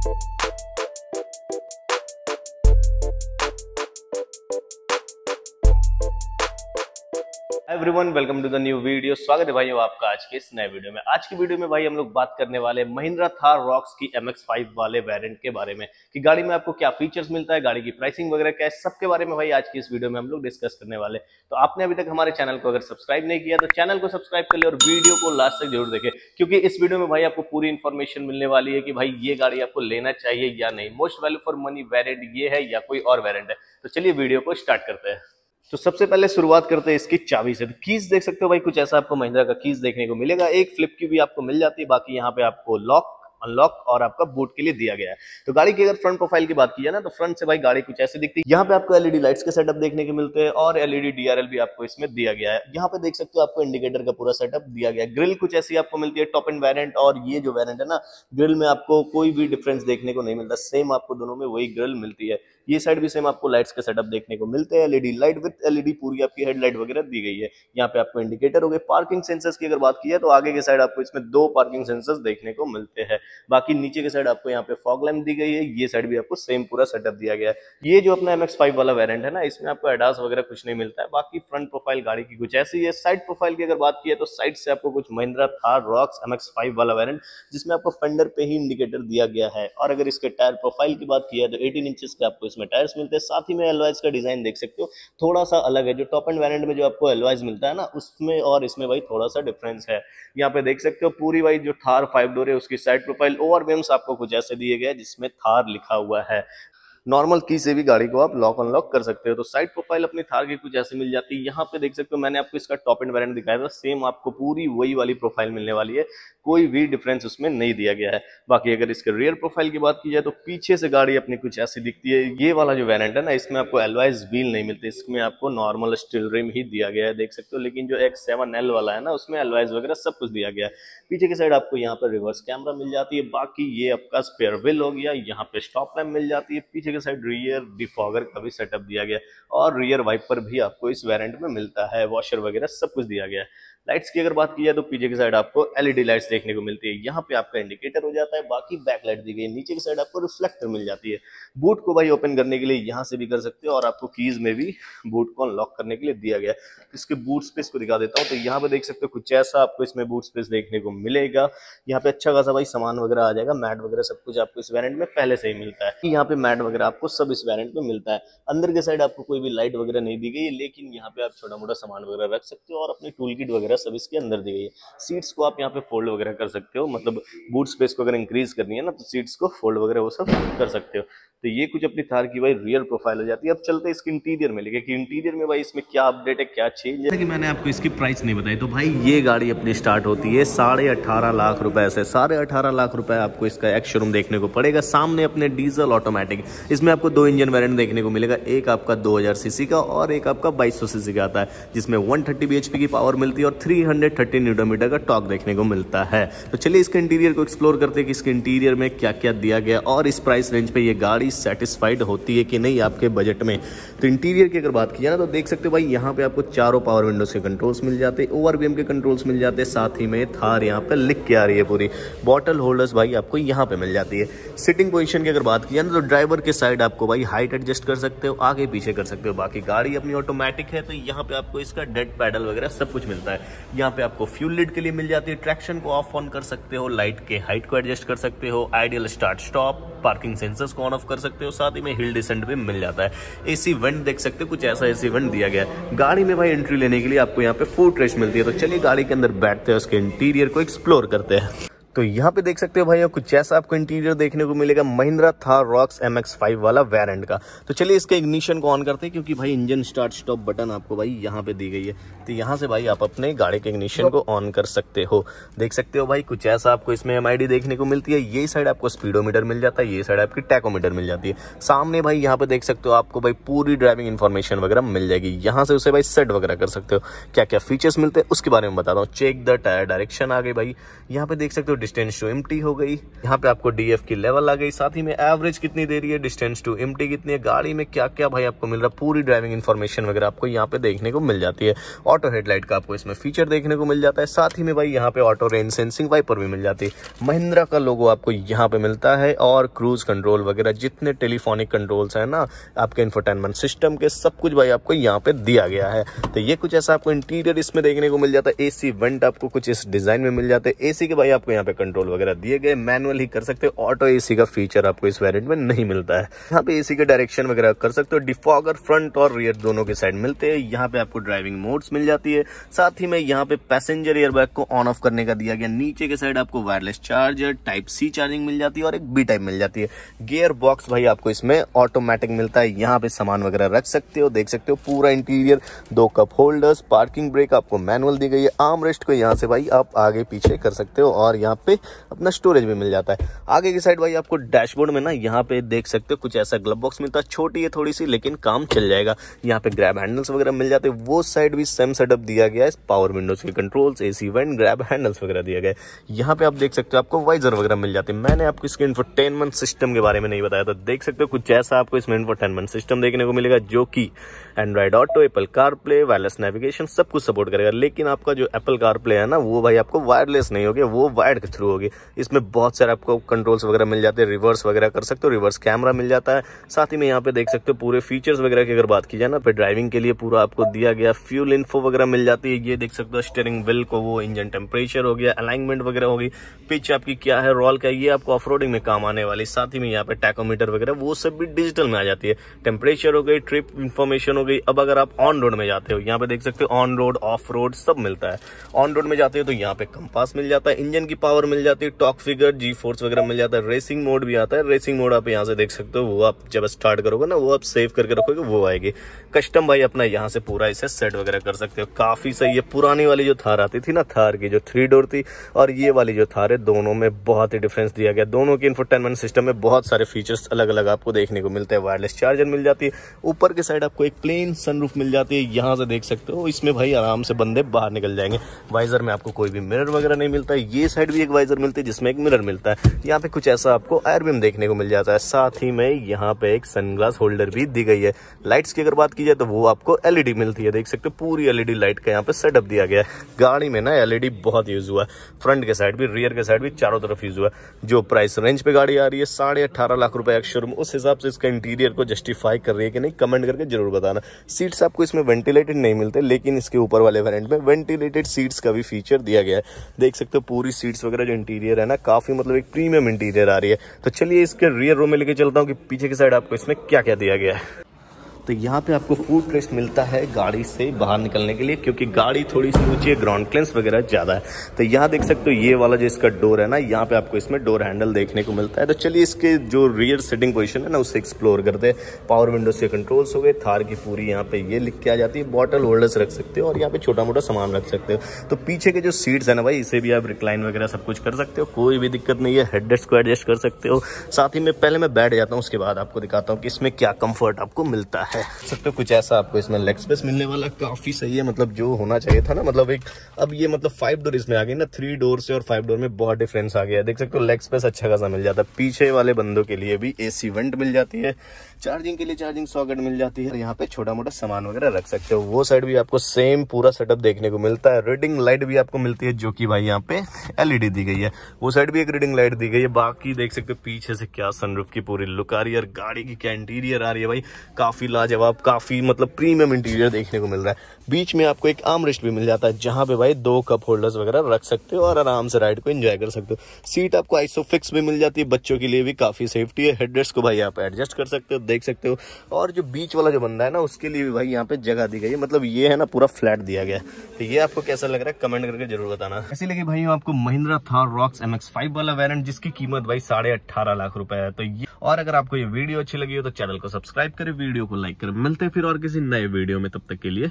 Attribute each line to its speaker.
Speaker 1: Thank you everyone welcome to the new video स्वागत है भाइयों आपका आज के इस नए वीडियो में। आज की वीडियो में भाई हम लोग बात करने वाले महिंद्रा थार रॉक्स की MX5 वाले वेरिएंट के बारे में, कि गाड़ी में आपको क्या फीचर्स मिलता है, गाड़ी की प्राइसिंग वगैरह क्या है, सबके बारे में भाई आज की इस वीडियो में हम लोग डिस्कस करने वाले तो आपने अभी तक हमारे चैनल को अगर सब्सक्राइब नहीं किया तो चैनल को सब्सक्राइब कर ले और वीडियो को लास्ट तक ज़रूर देखे, क्योंकि इस वीडियो में भाई आपको पूरी इन्फॉर्मेशन मिलने वाली है कि भाई ये गाड़ी आपको लेना चाहिए या नहीं। Most value for money variant ये है या कोई और वेरियंट है। तो चलिए वीडियो को स्टार्ट करते हैं। तो सबसे पहले शुरुआत करते हैं इसकी चाबी से। तो कीज देख सकते हो भाई, कुछ ऐसा आपको महिंद्रा का कीज देखने को मिलेगा। एक फ्लिप की भी आपको मिल जाती है, बाकी यहाँ पे आपको लॉक, अनलॉक और आपका बूट के लिए दिया गया है। तो गाड़ी की अगर फ्रंट प्रोफ़ाइल की बात की है ना तो फ्रंट से भाई गाड़ी कुछ ऐसी दिखती है। यहाँ पे आपको एलईडी लाइट्स के सेटअप देखने को मिलते हैं और एलईडी डीआरएल भी आपको इसमें दिया गया है। यहाँ पे देख सकते हो आपको इंडिकेटर का पूरा सेटअप दिया गया है। ग्रिल कुछ ऐसी आपको मिलती है, टॉप एंड वेरेंट और ये जो वेरेंट है ना, ग्रिल में आपको कोई भी डिफरेंस देखने को नहीं मिलता। सेम आपको दोनों में वही ग्रिल मिलती है। ये साइड भी सेम आपको लाइट्स के सेटअप देखने को मिलते हैं। एलईडी लाइट विद एलईडी पूरी आपकी हेडलाइट वगैरह दी गई है। यहाँ पे आपको इंडिकेटर हो गए। पार्किंग सेंसर्स की अगर बात की है तो आगे के साइड आपको इसमें दो पार्किंग सेंसर्स देखने को मिलते हैं। बाकी नीचे के साइड आपको यहाँ पे फॉग लैम्प दी गई है। ये साइड भी आपको सेम पूरा सेटअप दिया गया है। ये जो अपना एम वाला वेरियंट है ना, इसमें आपको एडास वगैरह कुछ नहीं मिलता है। बाकी फ्रंट प्रोफ़ाइल गाड़ी की कुछ ऐसी है। साइड प्रोफ़ाइल की अगर बात की है तो साइड से आपको कुछ महिंद्रा थार रॉक्स एम वाला वेरियंट जिसमें आपको फेंडर पे ही इंडिकेटर दिया गया है। और अगर इसके टायर प्रोफ़ाइल की बात की है तो एटीन इंचेस के आपको इसमें टायर्स मिलते हैं। साथ ही में एलवाइज का डिज़ाइन देख सकते हो। थोड़ा सा अलग है। जो टॉप एंड वेरेंट में जो आपको एलवाइज मिलता है ना, उसमें और इसमें भाई थोड़ा सा डिफरेंस है। यहाँ पे देख सकते हो पूरी भाई जो थार फाइव डोर है, उसकी साइड प्रोफ़ाइल ओवर आपको कुछ ऐसे दिए गए जिसमें थार लिखा हुआ है। नॉर्मल की से भी गाड़ी को आप लॉक अनलॉक कर सकते हो। तो साइड प्रोफ़ाइल अपनी थार की कुछ ऐसे मिल जाती है। यहाँ पे देख सकते हो मैंने आपको इसका टॉप एंड वेरिएंट दिखाया था। सेम आपको पूरी वही वाली प्रोफ़ाइल मिलने वाली है। कोई भी डिफरेंस उसमें नहीं दिया गया है। बाकी अगर इसके रियर प्रोफ़ाइल की बात की जाए तो पीछे से गाड़ी अपनी कुछ ऐसी दिखती है। ये वाला जो वेरियंट है ना, इसमें आपको एलवाइज व्हील नहीं मिलती। इसमें आपको नॉर्मल स्टील रिम ही दिया गया है, देख सकते हो। लेकिन जो एक्स सेवन एल वाला है ना, उसमें एलवाइज वगैरह सब कुछ दिया गया है। पीछे की साइड आपको यहाँ पर रिवर्स कैमरा मिल जाती है। बाकी ये आपका स्पेयर व्हील हो गया। यहाँ पे स्टॉप लैम्प मिल जाती है। पीछे की साइड रियर डिफॉगर का भी सेटअप दिया गया और रियर वाइपर भी आपको इस वेरेंट में मिलता है वॉशर वगैरह सब कुछ दिया गया है। लाइट्स की अगर बात की जाए तो पीछे की साइड आपको एलईडी लाइट्स देखने को मिलती है। यहाँ पे आपका इंडिकेटर हो जाता है, बाकी बैक लाइट दी गई है। नीचे की साइड आपको रिफ्लेक्टर मिल जाती है। बूट को भाई ओपन करने के लिए यहाँ से भी कर सकते हो और आपको कीज में भी बूट को अनलॉक करने के लिए दिया गया है। इसके बूट स्पेस को दिखा देता हूँ। तो यहाँ पे देख सकते हो कुछ ऐसा आपको इसमें बूट स्पेस देखने को मिलेगा। यहाँ पे अच्छा खासा भाई सामान वगैरह आ जाएगा। मैट वगैरह सब कुछ आपको इस वेरियंट में पहले से ही मिलता है। यहाँ पे मैट वगैरह आपको सब इस वेरियंट में मिलता है। अंदर के साइड आपको कोई भी लाइट वगैरह नहीं दी गई लेकिन यहाँ पे आप छोटा मोटा सामान वगैरह रख सकते हो और अपनी टूल वगैरह सब इसके अंदर दी गई है। सीट्स को आप यहाँ पे फोल्ड वगैरह कर सकते हो। मतलब बूट स्पेस को अगर इंक्रीज करनी है ना तो सीट्स को फोल्ड वगैरह वो सब कर सकते हो। तो ये कुछ अपनी थार की भाई रियल प्रोफ़ाइल हो जाती है। अब चलते हैं इसके इंटीरियर में लेके कि इंटीरियर में भाई इसमें क्या अपडेट है क्या चेंज है? कि मैंने आपको इसकी प्राइस नहीं बताई तो भाई ये गाड़ी अपनी स्टार्ट होती है साढ़े अठारह लाख रुपए से। साढ़े अठारह लाख रुपए आपको इसका एक्स शोरूम देखने को पड़ेगा। सामने अपने डीजल ऑटोमेटिक इसमें आपको दो इंजन वेरियंट देखने को मिलेगा एक आपका दो हज़ार सीसी का और एक आपका बाईस सीसी का आता है जिसमें वन थर्टी की पावर मिलती है और थ्री हंड्रेड का टॉक देखने को मिलता है। तो चलिए इसके इंटीरियर को एक्सप्लोर करते हैं कि इसके इंटीरियर में क्या क्या दिया गया और इस प्राइस रेंज पर यह गाड़ी सेटिस्फाइड होती है कि नहीं आपके बजट में? तो इंटीरियर की अगर बात की जाए ना तो देख सकते हो भाई, यहाँ पे आपको चारों पावर विंडोज़ के कंट्रोल्स मिल जाते हैं ओवर के कंट्रोल्स मिल जाते, साथ ही में थार यहाँ पे लिख के आ रही है पूरी। बॉटल होल्डर्स भाई आपको यहाँ पे मिल जाती है। सिटिंग पोजिशन की अगर बात की जाए ना तो ड्राइवर के साइड आपको भाई हाइट एडजस्ट कर सकते हो, आगे पीछे कर सकते हो। बाकी गाड़ी अपनी ऑटोमेटिक है तो यहाँ पे आपको इसका डेड पैडल वगैरह सब कुछ मिलता है। यहाँ पे आपको फ्यूल लिड के लिए मिल जाती है। ट्रैक्शन को ऑफ़ ऑन कर सकते हो लाइट के हाइट को एडजस्ट कर सकते हो। Ideal start stop parking sensors को ऑन ऑफ़ कर सकते हो, साथ ही में हिल डिसेंट भी मिल जाता है। एसी वेंट देख सकते हो, कुछ ऐसा एसी वेंट दिया गया है। गाड़ी में भाई एंट्री लेने के लिए आपको यहाँ पे फ़ूड रेस्ट मिलती है तो चलिए गाड़ी के अंदर बैठते हैं, उसके इंटीरियर को एक्सप्लोर करते हैं। तो यहाँ पे देख सकते हो भाई कुछ ऐसा आपको इंटीरियर देखने को मिलेगा, Mahindra Thar Roxx M X five वाला वेरिएंट का। तो चलिए इसके इग्निशन को ऑन करते हैं, क्योंकि भाई इंजन स्टार्ट स्टॉप बटन आपको भाई यहाँ पे दी गई है। तो यहाँ से भाई आप अपने गाड़ी के इग्निशन को ऑन कर सकते हो। देख सकते हो भाई, कुछ ऐसा आपको इसमें एमआईडी देखने को मिलती है। ये साइड आपको स्पीडोमीटर मिल जाता है, ये साइड आपकी टैकोमीटर मिल जाती है। सामने भाई यहाँ पे देख सकते हो आपको भाई पूरी ड्राइविंग इन्फॉर्मेशन वगैरह मिल जाएगी। यहाँ से उसे भाई सेट वगैरह कर सकते हो। क्या क्या फीचर्स मिलते हैं, उसके बारे में बताता हूँ। चेक द टायर डायरेक्शन आ गई भाई। यहाँ पे देख सकते हो डिस्टेंस टू एमटी हो गई। यहाँ पे आपको डीएफ की लेवल आ गई। साथ ही में एवरेज कितनी दे रही है? डिस्टेंस टू एमटी कितनी है? गाड़ी में क्या क्या भाई आपको मिल रहा है? पूरी ड्राइविंग इन्फॉर्मेशन वगैरह आपको यहाँ पे देखने को मिल जाती है। ऑटो हेडलाइट का आपको इसमें फीचर देखने को मिल जाता है। साथ ही में भाई यहाँ पे ऑटो रेन सेंसिंग वाइपर भी मिल जाती है। महिंद्रा का लोगो आपको यहाँ पे मिलता है और क्रूज कंट्रोल वगैरह जितने टेलीफोनिक कंट्रोल्स है ना, आपके इन्फोटेनमेंट सिस्टम के सब कुछ भाई आपको यहाँ पे दिया गया है। तो ये कुछ ऐसा आपको इंटीरियर इसमें देखने को मिल जाता है। एसी वेंट आपको कुछ इस डिज़ाइन में मिल जाते हैं। एसी के भाई आपको यहाँ पे कंट्रोल वगैरह दिए गए मैनुअल ही कर सकते हो। ऑटो एसी का फीचर आपको इस वेरियंट में नहीं मिलता है। यहाँ पे एसी के डायरेक्शन वगैरह कर सकते हो। डिफॉगर फ्रंट और रियर दोनों के साइड मिलते हैं। यहाँ पे आपको ड्राइविंग मोड्स मिल जाती है। साथ ही में यहाँ पे पैसेंजर एयरबैग को ऑन ऑफ़ करने का दिया गया। नीचे के साइड आपको wireless charger type C charging मिल जाती है और एक बी टाइप मिल जाती है। गियर बॉक्स भाई आपको इसमें ऑटोमेटिक मिलता है। यहाँ पे सामान वगैरह रख सकते हो, देख सकते हो। पूरा इंटीरियर दो कप होल्डर्स पार्किंग ब्रेक आपको मैनुअल दी गई है। आर्म रेस्ट को यहाँ से भाई आप आगे पीछे कर सकते हो और यहाँ पे अपना स्टोरेज भी मिल जाता है। आगे की साइड भाई आपको डैशबोर्ड में ना यहाँ पे देख सकते हो, कुछ ऐसा ग्लब बॉक्स मिलता है, छोटी है थोड़ी सी लेकिन काम चल जाएगा। यहाँ पे ग्रैब हैंडल्स वगैरह मिल जाते हैं। वो साइड भी सेम सेटअप दिया गया है। पावर विंडोज़ के controls AC vent grab handles वगैरह दिया गया यहाँ पे आप देख सकते हो, आपको वाइजर वगैरह मिल जाते हैं। मैंने आपको इसके इन्फोटेनमेंट सिस्टम के बारे में नहीं बताया था। देख सकते हो, कुछ ऐसा आपको इसमें इन्फोटेनमेंट सिस्टम देखने को मिलेगा, जो कि Android Auto Apple CarPlay wireless navigation सब कुछ सपोर्ट करेगा। लेकिन आपका जो एप्पल कार प्ले है ना, वो भाई आपको वायरलेस नहीं होगी, वो वायर्ड थ्रू होगी। इसमें बहुत सारे आपको कंट्रोल्स वगैरह मिल जाते हैं रिवर्स वगैरह कर सकते हो रिवर्स कैमरा मिल जाता है। साथ ही में यहाँ पे देख सकते हो पूरे फीचर्स वगैरह की अगर बात की जाए ना, फिर ड्राइविंग के लिए पूरा आपको दिया गया फ्यूल इन्फो वगैरह मिल जाती है। ये देख सकते हो स्टेयरिंग व्हील को वो इंजन टेम्परेचर हो गया अलाइनमेंट वगैरह होगी। पिच आपकी क्या है रोल क्या ये आपको ऑफ़ में काम आने वाली। साथ ही में यहाँ पे टैकोमीटर वगैरह, वो सब भी डिजिटल में आ जाती है। टेम्परेचर हो गई ट्रिप इन्फॉर्मेशन हो गई। अब अगर आप ऑन रोड में जाते हो, यहाँ पे देख सकते हो ऑन रोड ऑफ़ रोड सब मिलता है। ऑन रोड में जाते हो तो यहाँ पे कंपास मिल जाता है। इंजन की पावर मिल जाती है टॉक फिगर जी फोर्स वगैरह मिल जाता है रेसिंग मोड भी आता है। रेसिंग मोड आप यहाँ से देख सकते हो, वो आप जब स्टार्ट करोगे ना, वो आप सेव करके रखोगे, वो आएगी। कस्टम भाई अपना यहाँ से पूरा इसे सेट वगैरह कर सकते हो। काफ़ी सही है, पुरानी वाली जो थार आती थी ना, थार की जो थ्री डोर थी, और ये वाली जो थार है, दोनों में बहुत ही डिफरेंस दिया गया। दोनों के इन्फोटेनमेंट सिस्टम में बहुत सारे फीचर्स अलग अलग आपको देखने को मिलते हैं। वायरलेस चार्जर मिल जाती है, ऊपर के साइड आपको एक प्लेन सनरूफ मिल जाती है, यहाँ से देख सकते हो। इसमें भाई आराम से बंदे बाहर निकल जाएँगे। वाइजर में आपको कोई भी मिरर वगैरह नहीं मिलता ये साइड भी एक वाइजर मिलती है, जिसमें एक मिरर मिलता है। यहाँ पे कुछ ऐसा आपको एयरबिम देखने को मिल जाता है। साथ ही में यहाँ पे एक सनग्लास होल्डर भी दी गई है। लाइट्स की अगर बात की जाए तो वो आपको एलईडी मिलती है। देख सकते हो, पूरी एलईडी लाइट का यहाँ पे सेटअप दिया गया है। गाड़ी में ना एलईडी बहुत यूज़ हुआ है। फ्रंट के साइड भी रियर के साइड भी चारों तरफ़ यूज़ हुआ है। जो प्राइस रेंज पे गाड़ी आ रही है, साढ़े अठारह लाख रुपए शोरूम उस हिसाब से इसका इंटीरियर को जस्टिफाई कर रही है कि नहीं कमेंट करके ज़रूर बताना। सीट्स आपको इसमें वेंटिलेटेड नहीं मिलते, लेकिन इसके ऊपर वाले वेरिएंट में वेंटिलेटेड सीट्स का भी फीचर दिया गया है। देख सकते हो, पूरी सीट्स वगैरह जो इंटीरियर है ना, काफ़ी मतलब एक प्रीमियम इंटीरियर आ रही है। तो चलिए इसके रियर रूम में लेके चलता हूँ कि पीछे की साइड आपको इसमें क्या क्या दिया गया है। तो यहाँ पे आपको फ़ूड रेस्ट मिलता है गाड़ी से बाहर निकलने के लिए, क्योंकि गाड़ी थोड़ी सी ऊँची है ग्राउंड क्लेंस वगैरह ज़्यादा है। तो यहाँ देख सकते हो, ये वाला जो इसका डोर है ना, यहाँ पे आपको इसमें डोर हैंडल देखने को मिलता है। तो चलिए इसके जो रियर सिटिंग पोजिशन है ना, उसे एक्सप्लोर करते हैं। पावर विंडो से कंट्रोल्स हो गए, थार की पूरी यहाँ पे ये लिख के आ जाती है। बॉटल होल्डर्स रख सकते हो और यहाँ पे छोटा मोटा सामान रख सकते हो। तो पीछे के जो सीट्स है ना भाई, इसे भी आप रिक्लाइन वगैरह सब कुछ कर सकते हो। कोई भी दिक्कत नहीं है हेडरेस्ट को एडजस्ट कर सकते हो। साथ ही में पहले मैं बैठ जाता हूँ, उसके बाद आपको दिखाता हूँ कि इसमें क्या कंफर्ट आपको मिलता है। हो, कुछ ऐसा आपको इसमें लेग स्पेस मिलने वाला काफ़ी सही है मतलब जो होना चाहिए था ना मतलब एक, अब ये मतलब फाइव डोर इसमें आ गई ना थ्री डोर से और फाइव डोर में बहुत डिफरेंस आ गया देख सकते हो लेग स्पेस अच्छा खासा मिल जाता है। पीछे वाले बंदों के लिए भी एसी वेंट मिल जाती है चार्जिंग के लिए चार्जिंग सॉकेट मिल जाती है यहाँ पे छोटा मोटा सामान वगैरह रख सकते हो। वो साइड भी आपको सेम पूरा सेटअप देखने को मिलता है। रीडिंग लाइट भी आपको मिलती है, जो कि भाई यहाँ पे एलईडी दी गई है। वो साइड भी एक रीडिंग लाइट दी गई है। बाकी देख सकते हो, पीछे से क्या सनरूफ की पूरी लुक आ रही है, और गाड़ी की क्या इंटीरियर आ रही है भाई। काफ़ी लाजवाब काफ़ी मतलब प्रीमियम इंटीरियर देखने को मिल रहा है। बीच में आपको एक आर्म रेस्ट भी मिल जाता है, जहाँ पे भाई दो कप होल्डर्स वगैरह रख सकते हो और आराम से राइड को एंजॉय कर सकते हो। सीट आपको आइसो फिक्स भी मिल जाती है, बच्चों के लिए भी काफ़ी सेफ्टी है। हेडरेस्ट को भाई आप एडजस्ट कर सकते हो, देख सकते हो। और जो बीच वाला जो बंदा है ना, उसके लिए भी भाई यहाँ पे जगह दी गई है। मतलब ये है ना, पूरा फ्लैट दिया गया तो ये आपको कैसा लग रहा है? कमेंट करके ज़रूर बताना। ऐसे लगे भाई आपको महिंद्रा थार रॉक्स एम वाला वेरियंट जिसकी कीमत भाई साढ़े लाख रुपए है। तो ये और अगर आपको ये वीडियो अच्छी लगी हो तो चैनल को सब्सक्राइब करें वीडियो को लाइक करें। मिलते हैं फिर और किसी नए वीडियो में तब तक के लिए